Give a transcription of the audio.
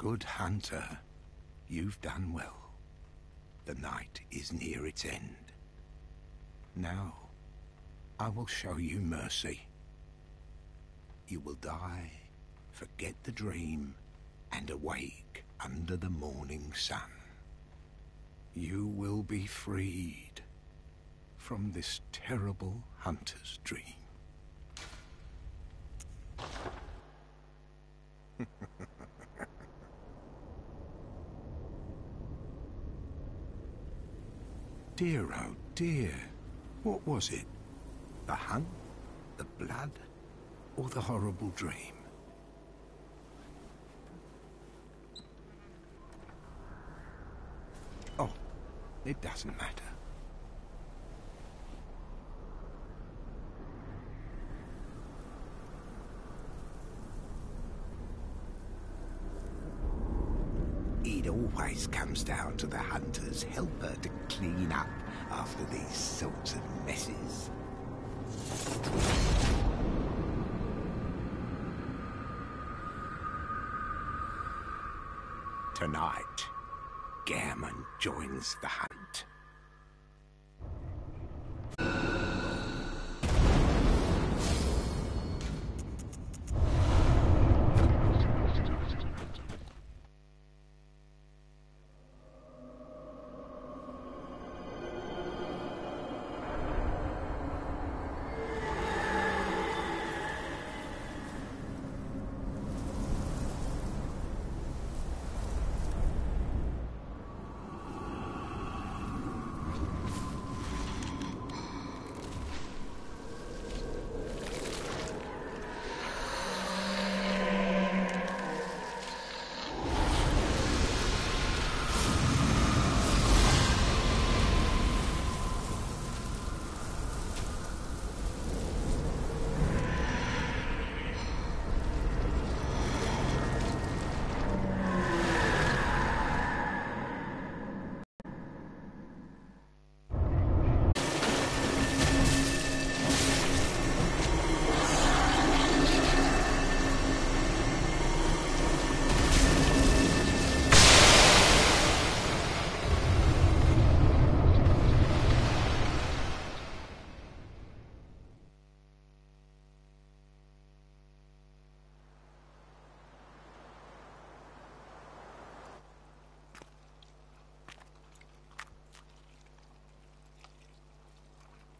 Good hunter, you've done well. The night is near its end. Now, I will show you mercy. You will die, forget the dream, and awake under the morning sun. You will be freed from this terrible hunter's dream. Dear, oh dear. What was it? The hunt? The blood? Or the horrible dream? Oh, it doesn't matter. It always comes down to the hunter's helper to clean up after these sorts of messes. Tonight, Gehrman joins the hunt.